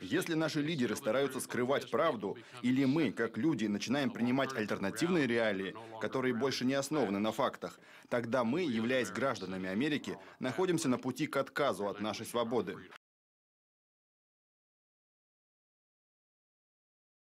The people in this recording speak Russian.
Если наши лидеры стараются скрывать правду, или мы, как люди, начинаем принимать альтернативные реалии, которые больше не основаны на фактах, тогда мы, являясь гражданами Америки, находимся на пути к отказу от нашей свободы.